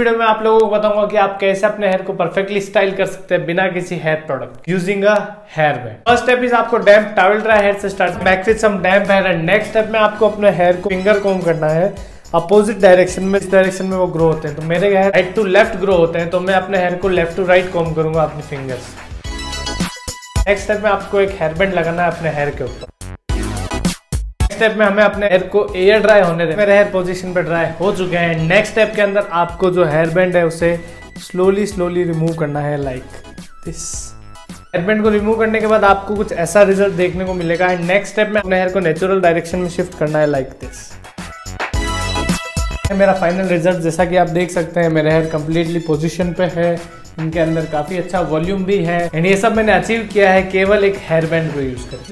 Video में आप लोगों को बताऊँगा कि आप कैसे अपने हेयर को परफेक्टली स्टाइल कर सकते हैं बिना किसी hair product using a hair band first step is आपको डैम्प टावल ड्राई हेयर से start back with some damp hair and next step में आपको अपने हेयर को फिंगर कॉम करना है। अपोजिट डायरेक्शन में, इस डायरेक्शन में वो ग्रो होते हैं। तो मेरे hair right to left grow होते हैं। तो मैं अपने हेयर को लेफ़्ट टू राइट कॉम करूँगा अपनी फिंगर्स नेक्स्ट स्टेप में आपको एक हेयर बैंड लगाना है अपने हेयर के ऊपर। स्टेप में हमें अपने हेयर को एयर ड्राई होने दें। मेरे हेयर पोजीशन पे ड्राई हो चुके हैं। नेक्स्ट स्टेप के अंदर आपको जो हेयर बैंड है, उसे स्लोली स्लोली रिमूव करना है लाइक दिस हेयर बैंड को रिमूव करने के बाद आपको कुछ ऐसा रिज़ल्ट देखने को मिलेगा। एंड नेक्स्ट स्टेप में अपने हेयर को नेचुरल डायरेक्शन में शिफ्ट करना है लाइक दिस मेरा फाइनल रिज़ल्ट जैसा कि आप देख सकते हैं, मेरे हेयर कंप्लीटली पोजीशन पे है। इनके अंदर काफ़ी अच्छा वॉल्यूम भी है। एंड ये सब मैंने अचीव किया है, केवल एक हेयर बैंड को यूज़ करके।